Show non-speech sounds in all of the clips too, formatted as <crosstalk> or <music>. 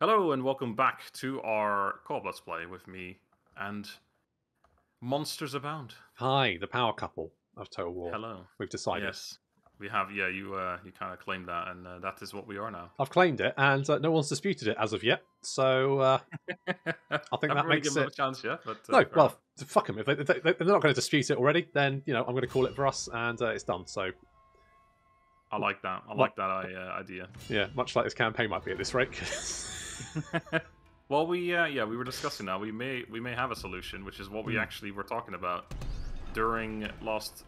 Hello and welcome back to our co-op Let's Play with me and Monsters Abound. Hi, the power couple of Total War. Hello. We've decided. Yes, we have. Yeah, you uh, you kind of claimed that, and uh, that is what we are now. I've claimed it, and uh, no one's disputed it as of yet. So uh, <laughs> I think that really makes it- a chance yet. But uh, no, well, enough. fuck them. If, they, they're not going to dispute it already, then you know I'm going to call it for us, and uh, it's done. So I like that. I like that uh, idea. yeah, much like this campaign might be at this rate. <laughs> <laughs> well, we uh, yeah we were discussing that We may we may have a solution, which is what we Hmm. actually were talking about during last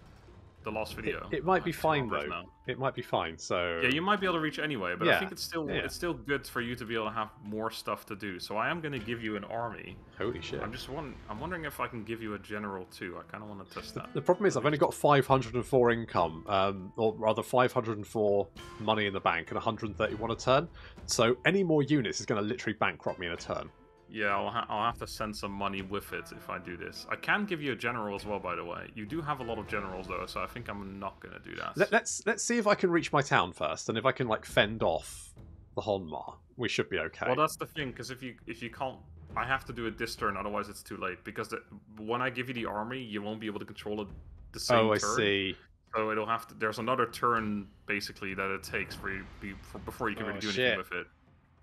the last video. it might I be fine though. now. it might be fine. So Yeah, you might be able to reach anyway, but I think it's still yeah. it's still good for you to be able to have more stuff to do. So I am going to give you an army. holy shit. I'm just one. I'm wondering if I can give you a general too. I kind of want to test that. The problem is I've only got 504 income, um, or rather 504 money in the bank and 131 a turn. So any more units is going to literally bankrupt me in a turn. Yeah, I'll, ha- I'll have to send some money with it if I do this. I can give you a general as well, by the way. You do have a lot of generals though, so I think I'm not going to do that. Let, let's let's see if I can reach my town first, and if I can like fend off the Honma, we should be okay. Well, that's the thing, because if you if you can't, I have to do it this turn. Otherwise, it's too late. Because the, when I give you the army, you won't be able to control it the same oh, I turn. see. So it'll have to. There's another turn basically that it takes for you be, for, before you can Oh, really do shit. anything with it.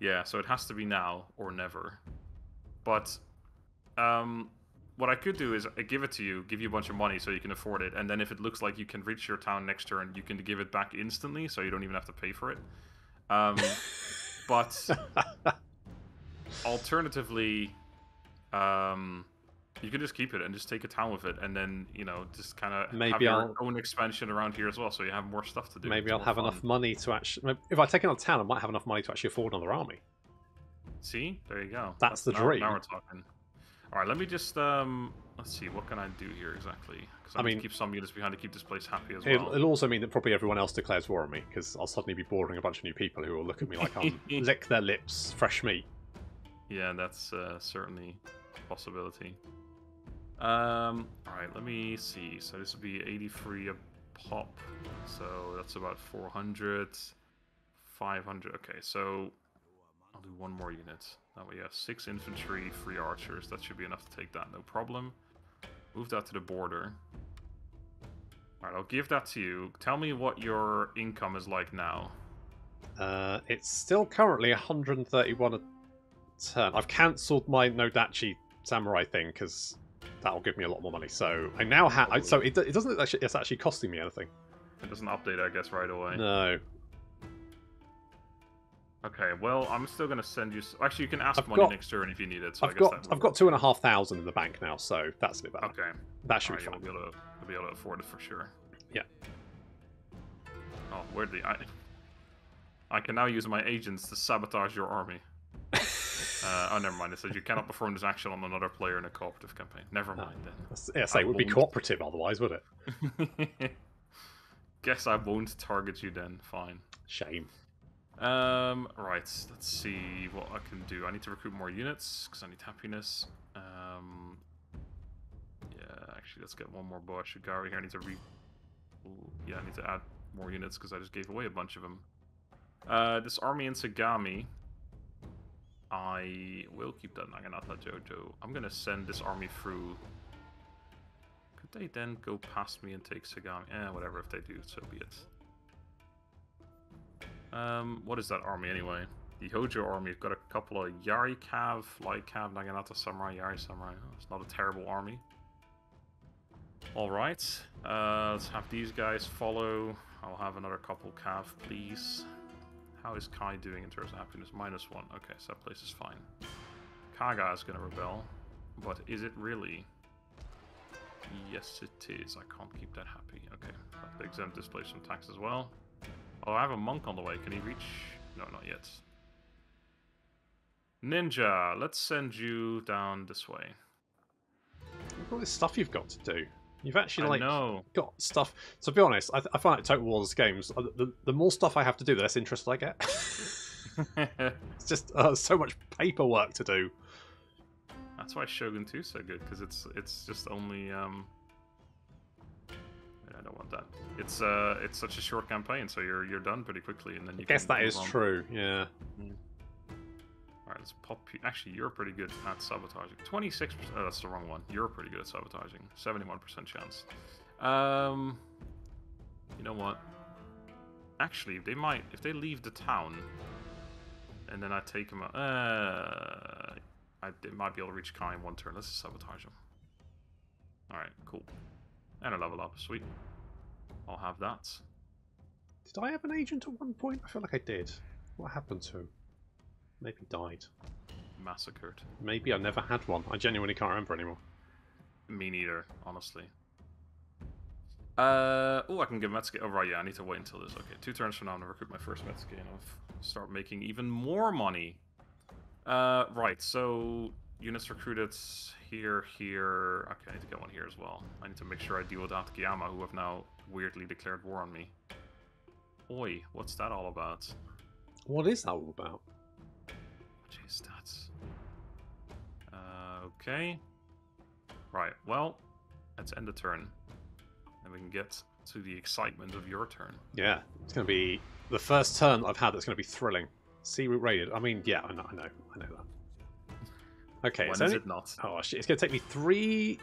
Yeah, so it has to be now or never. But um, what I could do is I give it to you, give you a bunch of money so you can afford it, and then if it looks like you can reach your town next turn, you can give it back instantly, so you don't even have to pay for it. Um, <laughs> but alternatively, um, you can just keep it and just take a town with it, and then you know just kind of have Maybe your I'll- own expansion around here as well, so you have more stuff to do. Maybe I'll have fun. enough money to actually. If I take another town, I might have enough money to actually afford another army. See, there you go. That's the now, dream. Now we're talking. All right, let me just um, let's see, what can I do here exactly? Because I, I need to mean- keep some units behind to keep this place happy as It'll, well. it'll also mean that probably everyone else declares war on me because I'll suddenly be bordering a bunch of new people who will look at me like I'm <laughs> lick their lips, fresh meat. Yeah, that's uh, certainly a possibility. Um, all right, let me see. So this would be 83 a pop. So that's about 400, 500. Okay, so I'll do one more unit. That way, have six infantry, three archers. That should be enough to take that, no problem. Move that to the border. All right, I'll give that to you. Tell me what your income is like now. Uh, it's still currently 131 a turn. I've cancelled my Nodachi samurai thing because that'll give me a lot more money. So I now have. So it, it doesn't actually. It's actually costing me anything. It doesn't update, I guess, right away. No. Okay, well, I'm still gonna send you. Actually, you can ask I've money got- next turn if you need it. So I I've guess got that I've got two and a half thousand in the bank now, so that's a bit better. Okay, That should be yeah, we'll fine. be able to we'll be able to afford it for sure. Yeah. Oh, where the I? I can now use my agents to sabotage your army. <laughs> uh, oh, never mind. It says you cannot perform this action on another player in a cooperative campaign. Never mind then. Yeah, say I it would be won't. cooperative otherwise, would it? <laughs> Guess I won't target you then. Fine. Shame. Um, right, let's see what I can do. I need to recruit more units because I need happiness. Um, yeah, actually, let's get one more Bow Ashigaru here. I need to re. Yeah, I need to add more units because I just gave away a bunch of them. Uh, this army in Sagami. I will keep that Naginata Jojo. I'm gonna send this army through. Could they then go past me and take Sagami? Eh, whatever. If they do, so be it. Um, what is that army anyway? The Hojo army. We've got a couple of Yari Cav, Light Cav, Naginata Samurai, Yari Samurai. It's not a terrible army. Alright, uh, let's have these guys follow. I'll have another couple Cav, please. How is Kai doing in terms of happiness? Minus one. Okay, so that place is fine. Kaga is gonna rebel, but is it really? Yes, it is. I can't keep that happy. Okay, I have to exempt this place from tax as well. Oh, I have a monk on the way. Can he reach? No, not yet. Ninja, let's send you down this way. Look at all this stuff you've got to do. You've actually like got stuff. To be honest, I, I find like Total Wars games. uh, The, the more stuff I have to do, the less interest I get. <laughs> it's just uh, so much paperwork to do. That's why Shogun 2 is so good because it's it's just only um. I don't want that. It's uh it's such a short campaign, so you're you're done pretty quickly, and then you I guess can that on. true. Yeah. Alright, let's pop you. Actually, you're pretty good at sabotaging. 26%. Oh, that's the wrong one. You're pretty good at sabotaging. 71% chance. Um, you know what? Actually, they might. If they leave the town, and then I take them out. Uh, I they might be able to reach Kai in one turn. Let's just sabotage them. Alright, cool. And a level up. Sweet. I'll have that. Did I have an agent at one point? I feel like I did. What happened to him? Maybe died. Massacred. Maybe I never had one. I genuinely can't remember anymore. Me neither, honestly. Uh, oh, I can give Metsuke. Oh, right, yeah, I need to wait until this. Okay, two turns from now I'm going to recruit my first Metsuke and I'll start making even more money. Uh, right, so units recruited here, here. Okay, I need to get one here as well. I need to make sure I deal with Atakiyama, who have now weirdly declared war on me. Oi, what's that all about? What is that all about? Jeez, that's... Uh, okay. Right, well, let's end the turn. And we can get to the excitement of your turn. Yeah, it's going to be the first turn I've had that's going to be thrilling. Sea route raided. I mean, yeah, I know, I know, I know that. Okay, when is only... it not? Oh shit! It's going to take me three.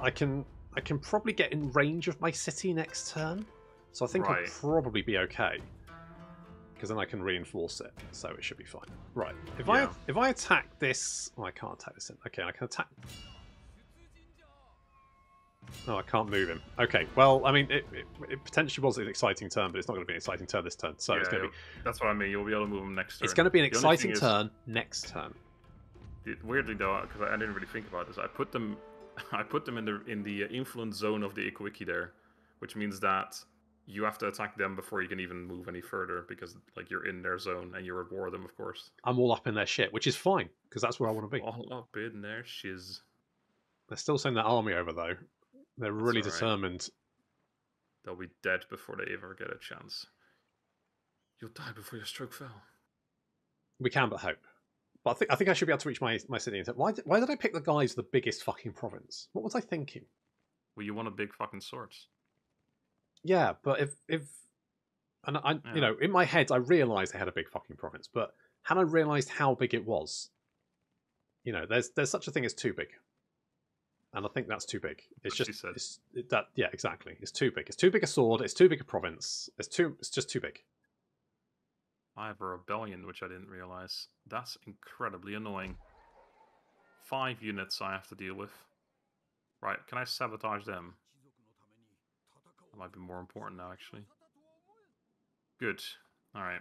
I can, I can probably get in range of my city next turn, so I think I'll probably be okay. Because then I can reinforce it, so it should be fine. Right. If I if I attack this, oh, I can't attack this. In. Okay, I can attack. No, I can't move him. Okay, well, I mean, it, it, it potentially was an exciting turn, but it's not going to be an exciting turn this turn. So it's going to be That's what I mean. You'll be able to move them next turn. it's going to be an The exciting thing is- turn next turn. It- weirdly though, because I didn't really think about this, I put them, <laughs> I put them in the in the influence zone of the Ikko-Ikki there, which means that you have to attack them before you can even move any further because like you're in their zone and war with them, of course. I'm all up in their shit, which is fine because that's where I want to be. All up in their shiz. They're still sending that army over though. They're really all right. determined. They'll be dead before they ever get a chance. You'll die before your stroke fell. We can but hope. But I think I think I should be able to reach my my city. Why did, why did I pick the guys the biggest fucking province? What was I thinking? Well, you want a big fucking sword. Yeah, but if if and I Yeah. you know in my head I realised I had a big fucking province, but had I realised how big it was, you know, there's there's such a thing as too big, and I think that's too big. It's What just it's, it- that yeah exactly. It's too big. It's too big a sword. It's too big a province. It's too it's just too big. I have a rebellion, which I didn't realize. That's incredibly annoying. Five units I have to deal with. Right, can I sabotage them? That might be more important now, actually. Good. Alright.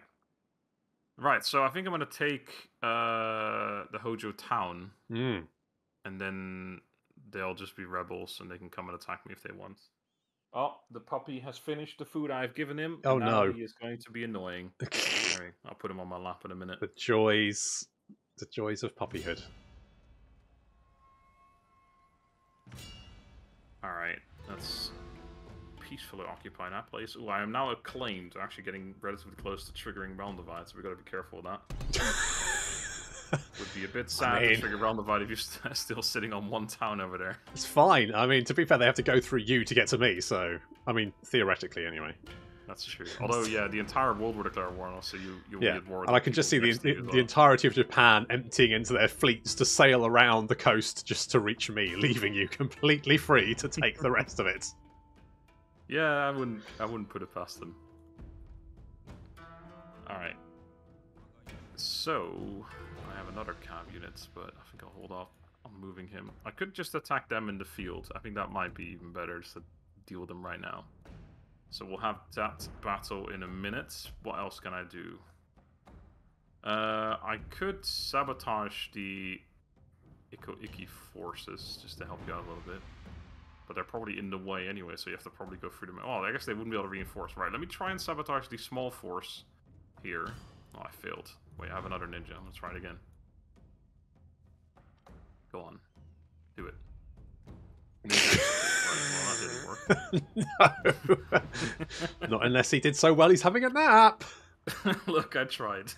Right, so I think I'm going to take uh, the Hojo town, Mm. and then they'll just be rebels, and they can come and attack me if they want. Oh, the puppy has finished the food I've given him. Oh, now no. He is going to be annoying. <laughs> I'll put him on my lap in a minute. the joys, the joys of puppyhood. Alright, let's peacefully occupy that place. Oh, I am now acclaimed, actually getting relatively close to triggering realm divide, so we've gotta be careful with that. <laughs> <laughs> Would be a bit sad mean- to trigger realm divide if you're st- <laughs> still sitting on one town over there. It's fine. I mean, to be fair, they have to go through you to get to me. So, I mean, theoretically, anyway. That's true. Although, yeah, the entire world will declare war on us, so you, you'll Yeah, be war and I can just see the next to you the, the entirety of Japan emptying into their fleets to sail around the coast just to reach me, <laughs> leaving you completely free to take the rest of it. Yeah, I wouldn't. I wouldn't put it past them. All right. So I have another cav unit, but I think I'll hold off on moving him. I could just attack them in the field. I think that might be even better just to deal with them right now. So we'll have that battle in a minute. What else can I do? Uh, I could sabotage the Ikko-Ikki forces just to help you out a little bit but they're probably in the way anyway, so you have to probably go through them. Oh, I guess they wouldn't be able to reinforce. Right, let me try and sabotage the small force here. Oh, I failed. Wait, I have another ninja. Let's try it again. Go on. Do it. <laughs> Right, well, that didn't work. no. <laughs> Not unless he did so well, he's having a nap. <laughs> Look, I tried.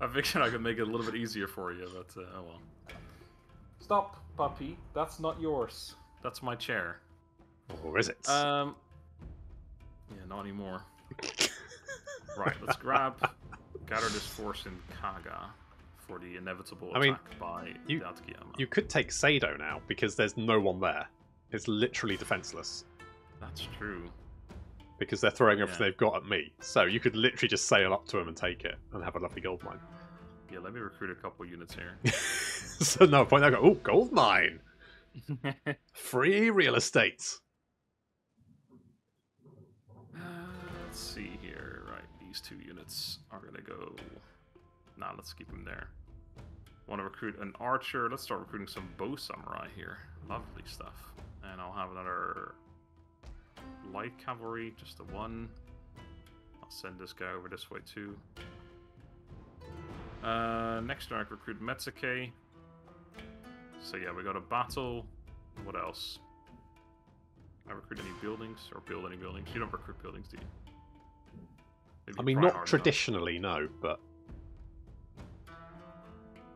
I figured I could make it a little bit easier for you, but uh, oh well. Stop, puppy. That's not yours. That's my chair. Or is it? Um. Yeah, not anymore. right, let's grab, gather this force in Kaga for the inevitable I mean, attack by you- the Atakiyama. You could take Sado now because there's no one there. It's literally defenseless That's true. because they're throwing everything Yeah. they've got at me. So you could literally just sail up to them and take it and have a lovely gold mine. Yeah, let me recruit a couple units here. <laughs> so no point. I go, oh, gold mine, <laughs> free real estate. Uh, let's see these two units are gonna go. Nah, let's keep them there. Want to recruit an archer? Let's start recruiting some bow samurai here. Lovely stuff. And I'll have another light cavalry, just the one. I'll send this guy over this way too. Uh, next I recruit Metsuke. So yeah, we got a battle. What else? I recruit any buildings or build any buildings? You don't recruit buildings, do you? I mean, not traditionally, no, but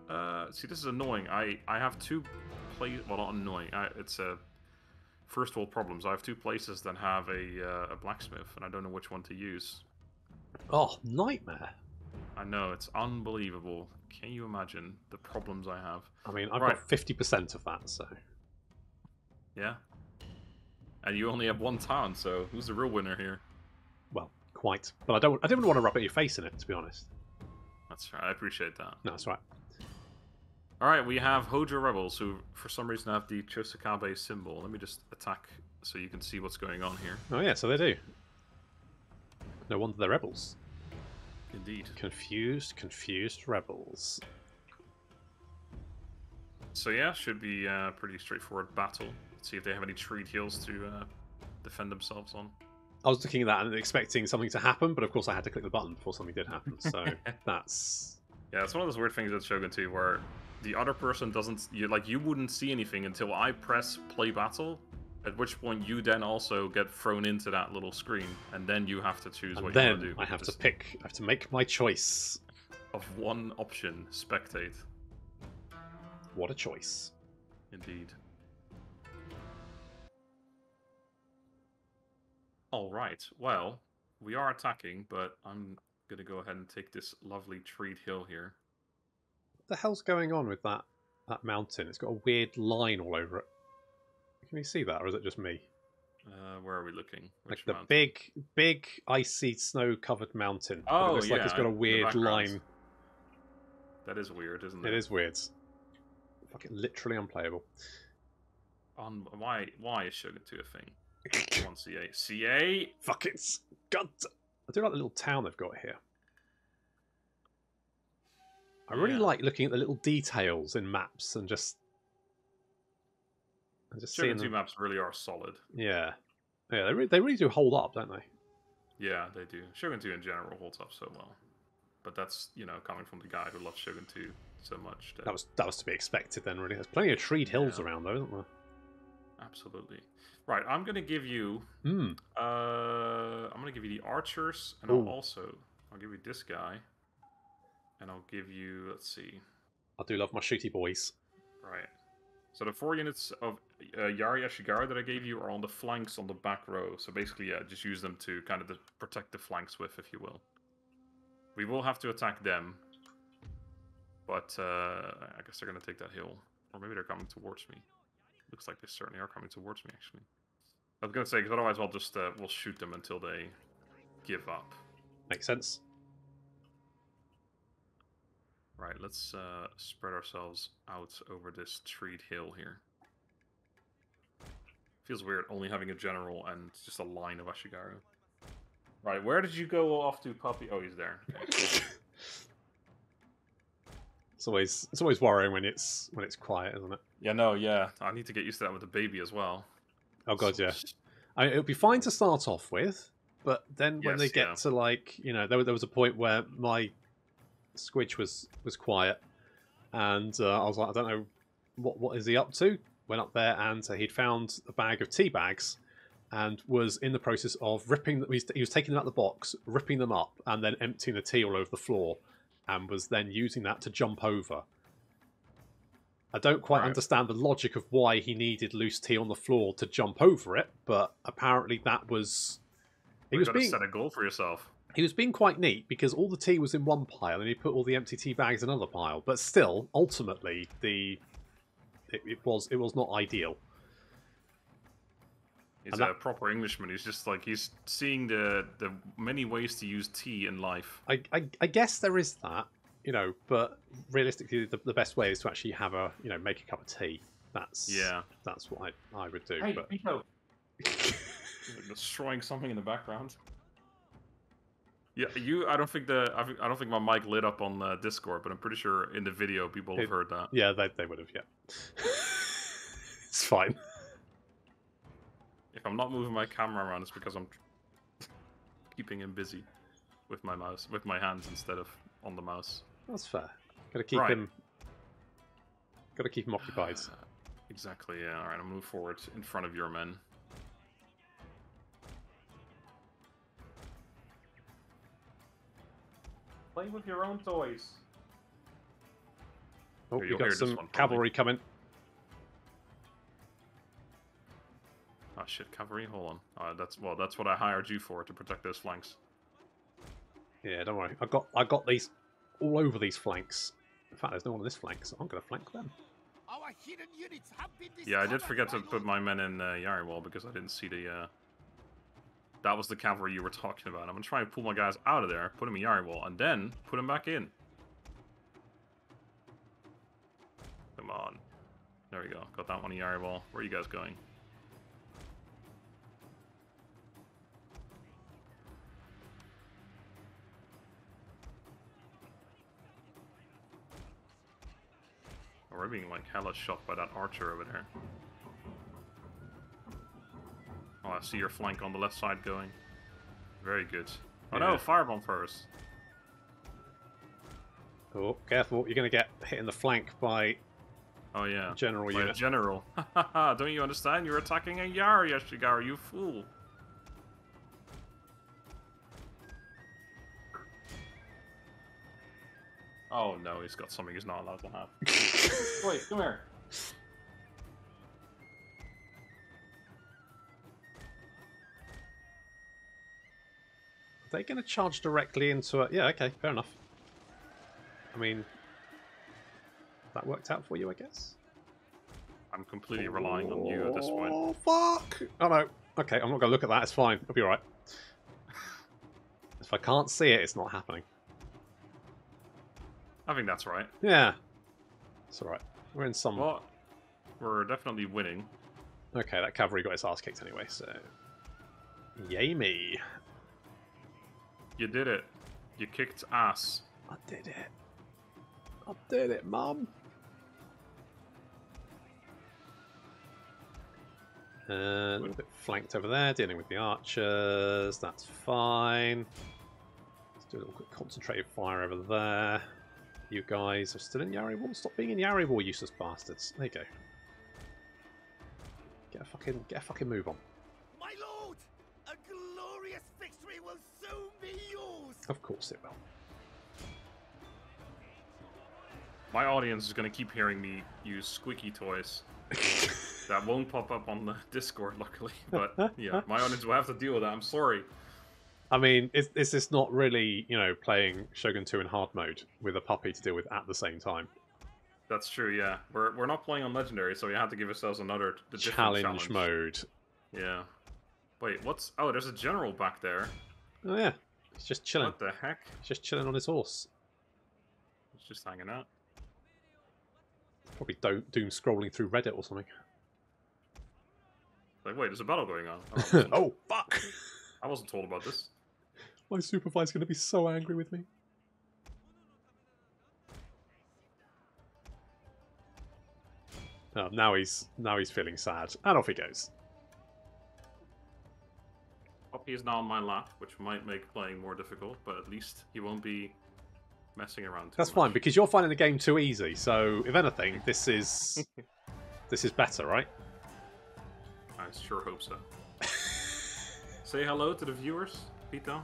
Uh, see, this is annoying. I I have two places. Well, not annoying. I, it's a first world problems. I have two places that have a uh, a blacksmith, and I don't know which one to use. oh, nightmare. I know it's unbelievable. Can you imagine the problems I have? I mean, I've Right. got fifty percent of that, so Yeah. And you only have one town, so who's the real winner here? well, quite. But I don't. I didn't want to rub it your face in it, to be honest. That's right. I appreciate that. No, that's right. All right, we have Hojo rebels who, for some reason, have the Chosokabe symbol. Let me just attack so you can see what's going on here. Oh yeah, so they do. No wonder they're rebels. Indeed. Confused, confused rebels. So yeah, should be a pretty straightforward battle. Let's see if they have any treed hills to uh, defend themselves on. I was looking at that and expecting something to happen, but of course I had to click the button before something did happen. So <laughs> that's Yeah, it's one of those weird things with Shogun 2 where the other person doesn't you like you wouldn't see anything until I press play battle, at which point you then also get thrown into that little screen, and then you have to choose and what you then want to do. I have to pick. I have to make my choice. of one option, spectate. What a choice! Indeed. All right. Well, we are attacking, but I'm gonna go ahead and take this lovely treed hill here. What the hell's going on with that that mountain? It's got a weird line all over it. Can you see that, or is it just me? Uh, where are we looking? Like the mountain? big, big icy snow-covered mountain. Oh, it looks like it's got a weird line. That is weird, isn't it? It is weird. Fucking literally unplayable. On why? Why is Shogun 2 a thing? One CA. CA. Fuck it, God. I do like the little town they've got here. I really Yeah. like looking at the little details in maps and just, and just seeing Shogun 2 them. maps really are solid. Yeah, yeah, they re- they really do hold up, don't they? Yeah, they do. Shogun 2 in general holds up so well. But that's, you know, coming from the guy who loves Shogun 2 so much. That, That was that was to be expected then. Really, there's plenty of treed hills Yeah. around though, isn't there? Absolutely. Right, I'm going to give you Hmm. Uh, I'm gonna give you the archers, and Ooh. I'll also I'll give you this guy, and I'll give you let's see, I do love my shooty boys. right. So the four units of uh, Yari Ashigaru that I gave you are on the flanks on the back row. So basically, yeah, just use them to kind of de- protect the flanks with, if you will. We will have to attack them, but uh, I guess they're gonna take that hill, or maybe they're coming towards me. Looks like they certainly are coming towards me, actually. I was gonna say, because otherwise I'll just uh, we'll shoot them until they give up. Makes sense. Right, let's uh, spread ourselves out over this treed hill here. Feels weird only having a general and just a line of Ashigaru. Right, where did you go off to, puppy? Oh, he's there. Okay. <laughs> It's always it's always worrying when it's when it's quiet, isn't it? yeah, no, yeah. I need to get used to that with the baby as well. Oh god, yeah. I mean, it would be fine to start off with, but then when Yes, they get yeah. to like, you know, there, was- there was a point where my squidge was was quiet, and uh, I was like, I don't know what what is he up to. Went up there, and uh, he'd found a bag of tea bags, and was in the process of ripping. He was, he was taking them out of the box, ripping them up, and then emptying the tea all over the floor, and was then using that to jump over. I don't quite Right. understand the logic of why he needed loose tea on the floor to jump over it, but apparently that was. He was being set a goal for yourself. he was being quite neat because all the tea was in one pile and he put all the empty tea bags in another pile. But still, ultimately, the it, it was it was not ideal. He's And a proper Englishman. He's just like he's seeing the the many ways to use tea in life. I I, I guess there is that, you know, but realistically, the, the best way is to actually have a you know make a cup of tea. That's Yeah, that's what I, I would do. Hey, but Pico. destroying <laughs> something in the background. Yeah, you. I don't think the. I, I don't think my mic lit up on uh, Discord, but I'm pretty sure in the video people have It- heard that. yeah, they they would have. Yeah, <laughs> it's fine. If I'm not moving my camera around, it's because I'm <laughs> keeping him busy with my mouse, with my hands instead of on the mouse. That's fair. Got to keep Right. him. Got to keep him occupied. <sighs> Exactly. Yeah. All right. I'll move forward in front of your men. Play with your own toys. Oh, we you'll got some cavalry coming. Oh shit, cavalry. Hold on. Uh, that's well. That's what I hired you for to protect those flanks. Yeah, don't worry. I got I got these all over these flanks. In fact, there's no one on this flank, so I'm going to flank them. Our hidden units have been Yeah, I did forget to put my men in uh, Yari wall because I didn't see the. Uh... That was the cavalry you were talking about. I'm gonna try and pull my guys out of there, put them in Yari wall, and then put them back in. Come on. There we go. Got that one in Yari wall. Where are you guys going? Oh, we're being like hella shot by that archer over there. Oh, I see your flank on the left side going. Very good. Oh no, Yeah. firebomb first. Oh, careful! You're going to get hit in the flank by Oh yeah. general By a unit. general. <laughs> Don't you understand? You're attacking a Yar, Yashigaru, you fool. Oh no, he's got something he's not allowed to have. <laughs> Wait, come here. Are they going to charge directly into it? Yeah, okay, fair enough. I mean, that worked out for you, I guess. I'm completely relying on you at this point. Oh fuck! Oh no. Okay, I'm not going to look at that. It's fine. I'll be all right. <laughs> If I can't see it, it's not happening. I think that's right. Yeah, it's all right. We're in some. Well, we're definitely winning. Okay, that cavalry got its ass kicked anyway. So, yay me! You did it. You kicked ass. I did it. I did it, Mum. Uh, a little bit flanked over there, dealing with the archers. That's fine. Let's do a little quick concentrated fire over there. You guys are still in Yari Wall. Stop being in Yari Wall, useless bastards. There you go. Get a fucking get a fucking move on. My lord, a glorious victory will soon be yours. Of course it will. My audience is going to keep hearing me use squeaky toys. <laughs> that won't pop up on the Discord, luckily. But yeah, my audience will have to deal with that. I'm sorry. I mean, is, is this not really, you know, playing Shogun 2 in hard mode with a puppy to deal with at the same time? That's true. Yeah, we're we're not playing on legendary, so we have to give ourselves another the Challenge, challenge mode. Yeah. Wait, what's? Oh, there's a general back there. Oh yeah, he's just chilling. What the heck? He's just chilling on his horse. He's just hanging out. Probably do- doom scrolling through Reddit or something. Like, wait, there's a battle going on. <laughs> Oh, oh fuck! I wasn't told about this. My supervisor's going to be so angry with me. Oh, now he's now he's feeling sad, and off he goes. Poppy is now on my lap, which might make playing more difficult, but at least he won't be messing around. Too That's much. fine because you're finding the game too easy. So if anything, this is <laughs> this is better, right? I sure hope so. <laughs> Say hello to the viewers, Pito.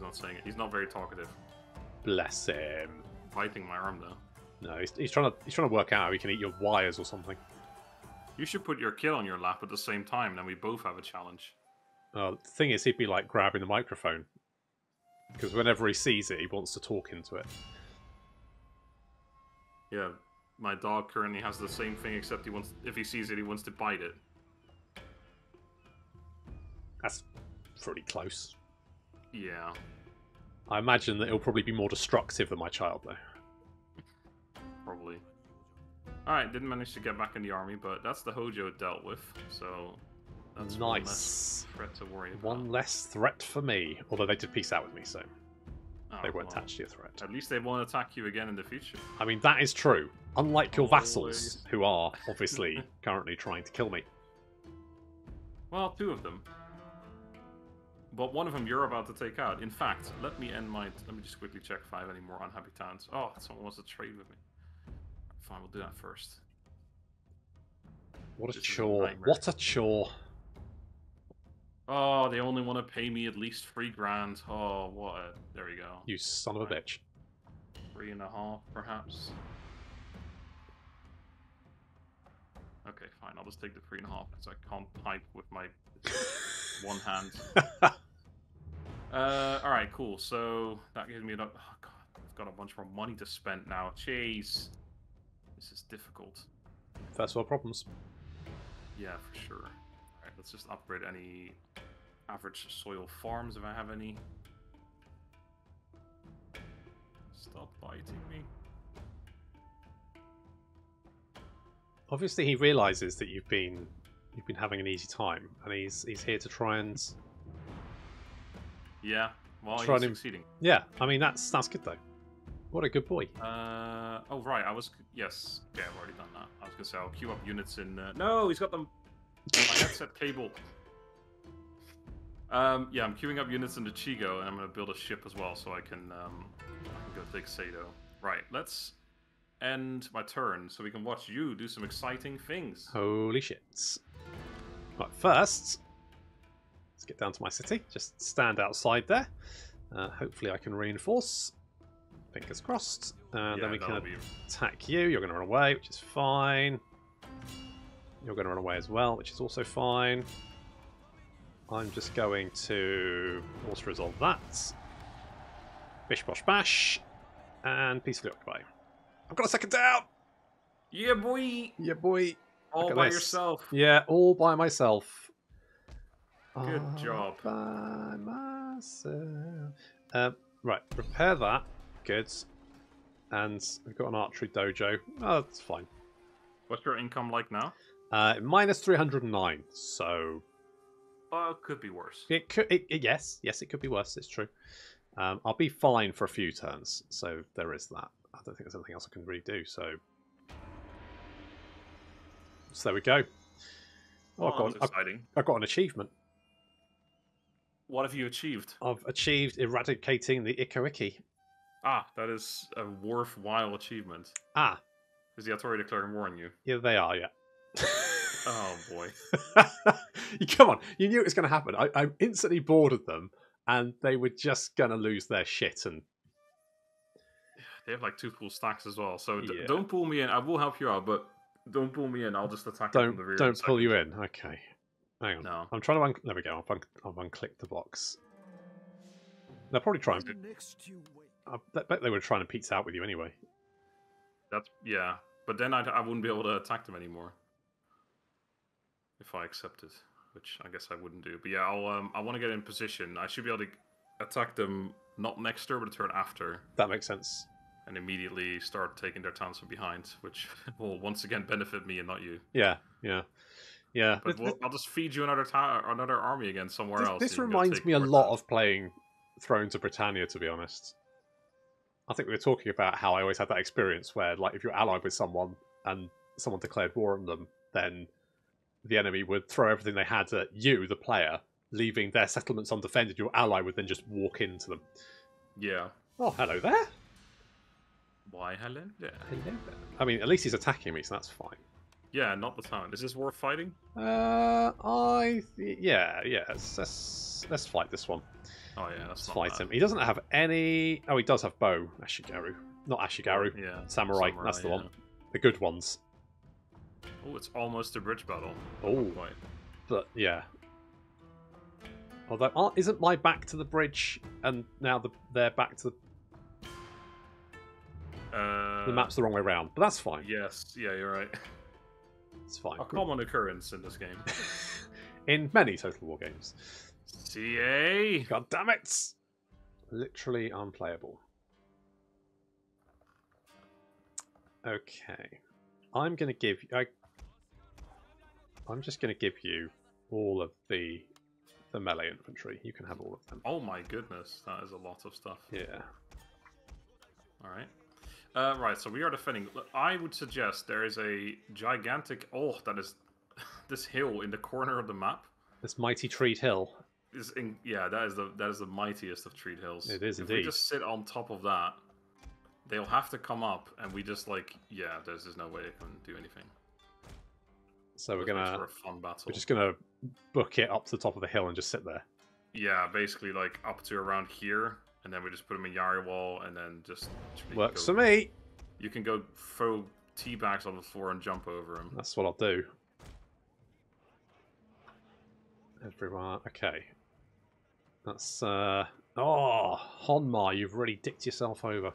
He's not saying it. He's not very talkative. Bless him. Biting my arm though. No, he's, he's trying to he's trying to work out how he can eat your wires or something. You should put your kid on your lap at the same time, then we both have a challenge. Uh, the thing is, he'd be like grabbing the microphone because whenever he sees it, he wants to talk into it. Yeah, my dog currently has the same thing, except he wants, if he sees it, he wants to bite it. That's pretty close. Yeah. I imagine that it'll probably be more destructive than my child, though. Probably. Alright, didn't manage to get back in the army, but that's the Hojo it dealt with, so that's one less nice. threat to worry about. One less threat for me. Although they did peace out with me, so Oh, they weren't well, actually a threat. At least they won't attack you again in the future. I mean, that is true. Unlike your vassals, who are obviously <laughs> currently trying to kill me. Well, two of them. But one of them you're about to take out. In fact, let me end my. Let me just quickly check if I have any more unhappy towns. Oh, someone wants to trade with me. Fine, we'll do that first. What a This is a chore. What a chore. Oh, they only want to pay me at least three grand. Oh, what a. There we go. You son of a bitch. Three and a half, perhaps. Okay, fine. I'll just take the three and a half because I can't type with my <laughs> one hand. <laughs> Uh, all right, cool. So that gives me another. Oh god, I've got a bunch more money to spend now. Jeez, this is difficult. First world problems. Yeah, for sure. All right, let's just upgrade any average soil farms if I have any. Stop biting me. Obviously, he realizes that you've been you've been having an easy time, and he's he's here to try and Yeah, well, he's succeeding. yeah. I mean, that's that's good though. What a good boy. Uh, oh right, I was yes, Yeah, I've already done that. I was gonna say I'll queue up units in. Uh... No, he's got them. my <laughs> headset cable. Um, yeah, I'm queuing up units in the Chigo, and I'm gonna build a ship as well, so I can um, I can go take Sado. Right, let's end my turn, so we can watch you do some exciting things. Holy shit. Right, first, let's get down to my city. Just stand outside there. Uh, hopefully, I can reinforce. Fingers crossed. And yeah, then we can be attack you. You're going to run away, which is fine. You're going to run away as well, which is also fine. I'm just going to also resolve that. Bish bosh bash. And peacefully occupy. I've got a second down! yeah, boy, Yeah, boy. all by this. yourself. Yeah, all by myself. Good All job. By myself. Um, right, repair that. Good. And we've got an archery dojo. Oh, that's fine. What's your income like now? Uh, minus 309. So Oh, it could be worse. it could. It, it- yes, yes, it could be worse. It's true. Um, I'll be fine for a few turns. So there is that. I don't think there's anything else I can really do. So, so there we go. Oh, I've, Oh, got, that's an- I've, exciting. I've got an achievement. What have you achieved? I've achieved eradicating the Ikko-Ikki. Ah, that is a worthwhile achievement. Ah, Is the authority declaring war on you? yeah, they are, yeah. Oh <laughs> boy. You- Come on, you knew it was going to happen. I, I instantly boarded them, and they were just going to lose their shit. And <sighs> They have like two full stacks as well. So d- Yeah. don't pull me in. I will help you out, but don't pull me in. I'll just attack don't from the rear. don't pull you in. Okay, hang on. No. I'm trying to. Un- there we go. I've, un- I've unclicked the box. They'll probably try and. Next you wait. I bet, bet they were trying to pizza out with you anyway. That's yeah. But then I, I wouldn't be able to attack them anymore if I accepted, which I guess I wouldn't do. But yeah, I'll um I want to get in position. I should be able to attack them not next turn, but a turn after. That makes sense. and immediately start taking their towns from behind, which <laughs> will once again benefit me and not you. Yeah, yeah, yeah. But Th- we'll, I'll just feed you another town, another army again somewhere this, else. this and you can go reminds me a lot towns. of playing Thrones of Britannia, to be honest. I think we were talking about how I always had that experience where, like, if you're allied with someone and someone declared war on them, then the enemy would throw everything they had at you, the player, leaving their settlements undefended. Your ally would then just walk into them. Yeah. Oh, hello there. Why, Helen? Yeah. Hello there. I mean, at least he's attacking me, so that's fine. Yeah, not the town. Is this worth fighting? Uh, I yeah yeah. Let's let's, let's fight this one. Oh yeah, Let's fight bad. him. He doesn't have any. Oh, he does have bow. Ashigaru, not Ashigaru. Yeah. Samurai. That's the one. The good ones. Oh, it's almost a bridge battle. Oh, Quite. but yeah. Although, aren't- isn't my back to the bridge and now the, they're back to the, Uh, the map's the wrong way around? But that's fine. Yes, yeah, you're right. <laughs> It's fine. A common occurrence in this game. <laughs> In many Total War games. CA. God damn it! Literally unplayable. Okay. I'm going to give you. I, I'm just going to give you all of the the melee infantry. You can have all of them. Oh my goodness, that is a lot of stuff. Yeah. All right. Uh, right, so we are defending. I would suggest there is a gigantic. Oh, that is <laughs> this hill in the corner of the map. This mighty Treed Hill. Is in, yeah, that is the that is the mightiest of treed hills. It is if we just sit on top of that, they'll have to come up, and we just like yeah, there's just no way they can do anything. So we're gonna for a fun battle. we're just gonna book it up to the top of the hill and just sit there. Yeah, basically like up to around here, and then we just put them in Yari wall, and then just Works for me. You can go throw tea bags on the floor and jump over them. That's what I'll do. Everyone, okay. That's uh oh Honma, you've really dicked yourself over.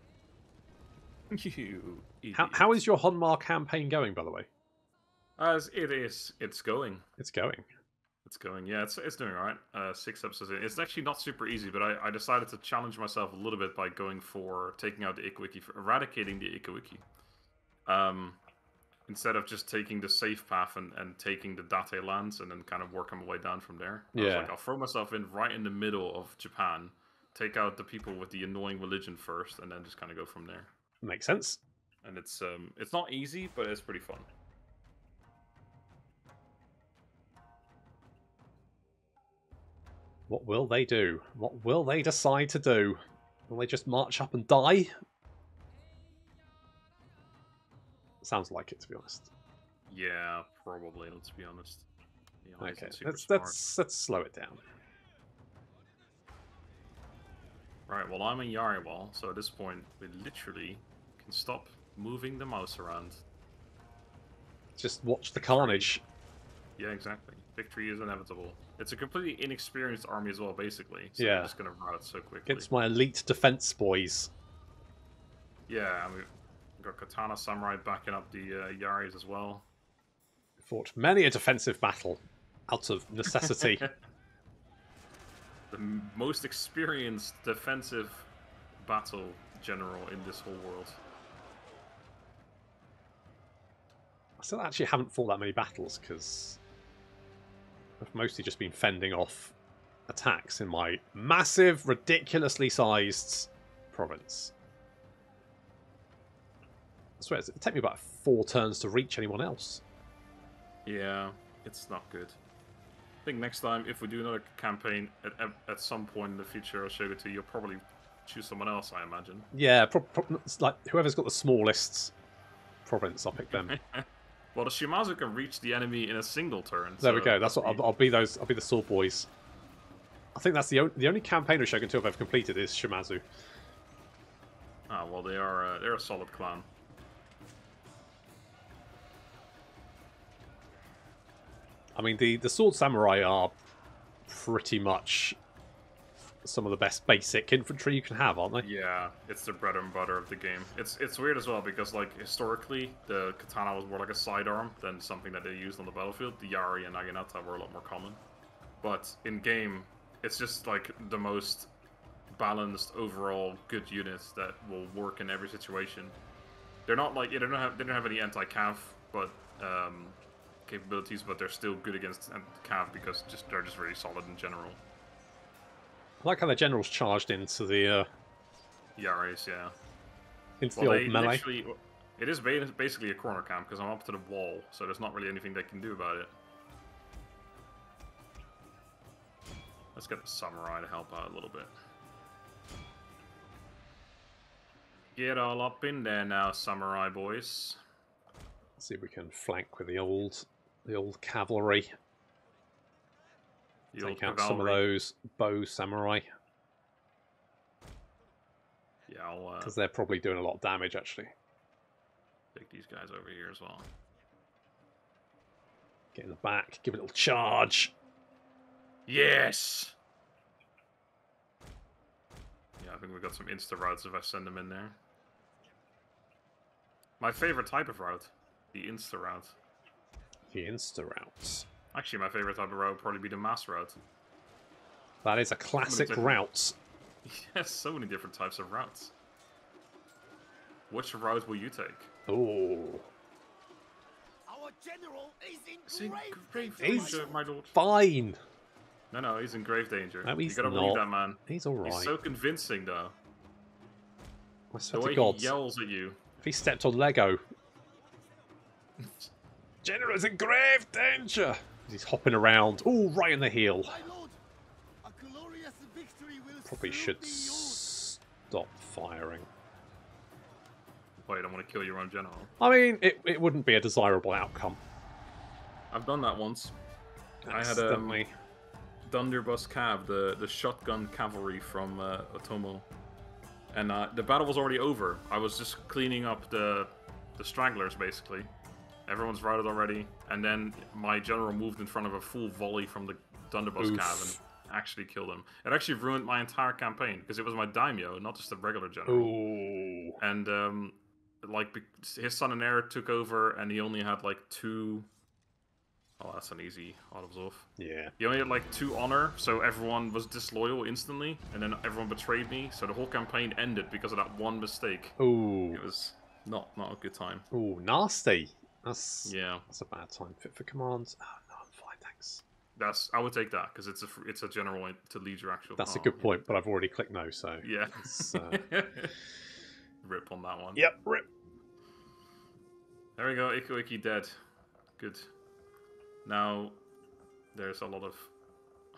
<laughs> you How how is your Honma campaign going, by the way? As it is, it's going. It's going. It's going. Yeah, it's it's doing all right. Uh, six episodes in. It's actually not super easy, but I, I decided to challenge myself a little bit by going for taking out the Ikko-Ikki, for eradicating the Ikko-Ikki. Um, instead of just taking the safe path and, and taking the Date lands and then kind of working my way down from there. I was Yeah. like, I'll throw myself in right in the middle of Japan, take out the people with the annoying religion first, and then just kind of go from there. Makes sense. And it's um it's not easy, but it's pretty fun. What will they do? What will they decide to do? Will they just march up and die? Sounds like it, to be honest. Yeah, probably. Let's be honest. Okay, let's smart. let's let's slow it down. Right, well, I'm in Yari Wall, so at this point, we literally can stop moving the mouse around. Just watch the carnage. Yeah, exactly. Victory is inevitable. It's a completely inexperienced army as well, basically. So Yeah. they're just going to rout so quickly. It's my elite defense boys. Yeah, and we've got Katana Samurai backing up the uh, Yaris as well. Fought many a defensive battle out of necessity. <laughs> The most experienced defensive battle general in this whole world. I still actually haven't fought that many battles because I've mostly just been fending off attacks in my massive, ridiculously sized province. I swear, it'd take me about four turns to reach anyone else. Yeah, it's not good. I think next time, if we do another campaign at, at, at some point in the future, I'll show it to you. You'll probably choose someone else, I imagine. Yeah, pro- pro- like whoever's got the smallest province, I'll pick them. <laughs> Well, the Shimazu can reach the enemy in a single turn. There we go. That's what I'll, I'll be. Those. I'll be the sword boys. I think that's the only the only campaign of Shogun 2 I've ever completed is Shimazu. Ah, well, they are uh, they're a solid clan. I mean, the the sword samurai are pretty much some of the best basic infantry you can have, aren't they? Yeah, it's the bread and butter of the game. It's it's weird as well because like historically, the katana was more like a sidearm than something that they used on the battlefield. The yari and naginata were a lot more common, but in game, it's just like the most balanced overall good units that will work in every situation. They're not like they don't have they don't have any anti-cav but um, capabilities, but they're still good against cav because just they're just really solid in general. I like how the generals charged into the uh, Yaris, yeah. into Well, the old melee. it is basically a corner camp because I'm up to the wall, so there's not really anything they can do about it. Let's get the samurai to help out a little bit. Get all up in there now, samurai boys. see if we can flank with the old the old cavalry. Take out some of those bow samurai Yeah, I'll uh, because they're probably doing a lot of damage actually. take these guys over here as well. Get in the back, give it a little charge. Yes! Yeah, I think we've got some insta routes if I send them in there. My favorite type of route, the insta route. The insta route. Actually, my favorite type of route would probably be the mass route. That is a classic different- route. <laughs> Yes, so many different types of routes. Which route will you take? Oh, Our general is in He's in grave grave danger, He's- danger, my lord. fine. No, no, he's in grave danger. No, he's you gotta believe that man. He's all right. He's so convincing, though. I The way to God, he yells at you. if he stepped on Lego, <laughs> General's in grave danger. He's hopping around. Oh, right in the heel. My lord, a glorious victory will Probably should be yours. stop firing. Wait, I want to kill your own general. I mean, it, it wouldn't be a desirable outcome. I've done that once. I had, um, Accidentally. Thunderbus Cav, the, the shotgun cavalry from uh, Otomo. And uh, the battle was already over. I was just cleaning up the the stragglers, basically. Everyone's routed already. And then my general moved in front of a full volley from the Thunderbus Oof. Cav and actually killed him. It actually ruined my entire campaign, because it was my daimyo, not just a regular general. Ooh. and um, like his son and heir took over, and he only had like two. Oh, that's an easy autos off. Yeah. He only had like two honor, so everyone was disloyal instantly, and then everyone betrayed me. So the whole campaign ended because of that one mistake. Ooh. It was not not a good time. Ooh, nasty. That's Yeah, that's a bad time. Fit for command. Oh, no, I'm fine, thanks. that's I would take that because it's a it's a general to lead your actual. That's a good point, but I've already clicked no, so. Yeah. <laughs> Uh, Rip on that one. Yep, rip. There we go, Ikko-Ikki dead. Good. Now, there's a lot of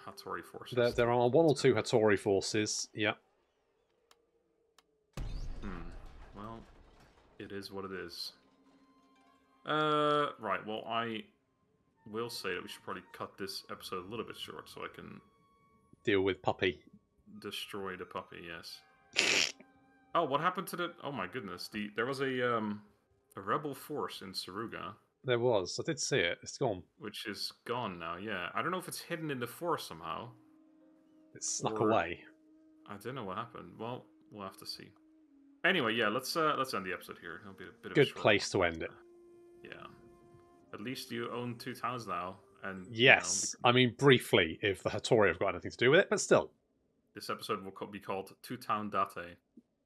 Hattori forces. There, there are one or two Hattori forces. Yep. Hmm. Well, it is what it is. Uh, right. Well, I will say that we should probably cut this episode a little bit short so I can Deal with puppy. destroy the puppy. Yes. oh, what happened to the? Oh my goodness! The there was a um a rebel force in Suruga, There was. I did see it. It's gone. which is gone now. Yeah, I don't know if it's hidden in the forest somehow. It snuck Or- away. I don't know what happened. Well, we'll have to see. Anyway, yeah, let's uh let's end the episode here. It'll be a bit of a Good short place to end it. Yeah. At least you own two towns now, and you know, Yes. I mean, briefly, if the Hattori have got anything to do with it, but still, this episode will be called Two Town Date.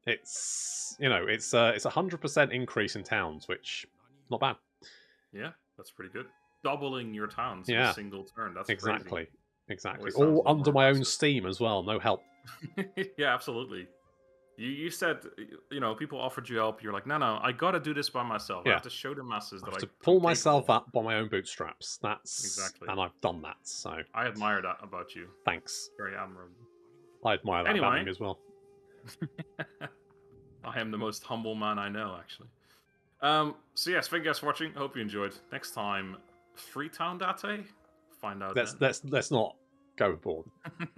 it's you know, it's uh, it's a hundred percent increase in towns, which not bad. Yeah, that's pretty good. Doubling your towns in a single turn. That's exactly, exactly. Always All under my own steam as well. No help. <laughs> Yeah, absolutely. You you said you know people offered you help. You're like, no, no, I got to do this by myself. I Yeah. have to show the masses I that have I to pull myself capable." up by my own bootstraps. That's Exactly. and I've done that. So I admire that about you. thanks. Very admirable. I admire that about Anyway. him as well. <laughs> I am the most humble man I know, actually. Um, so yes, thank you guys for watching. Hope you enjoyed. Next time, Freetown Date? Find out Let's then. let's let's not go aboard. <laughs>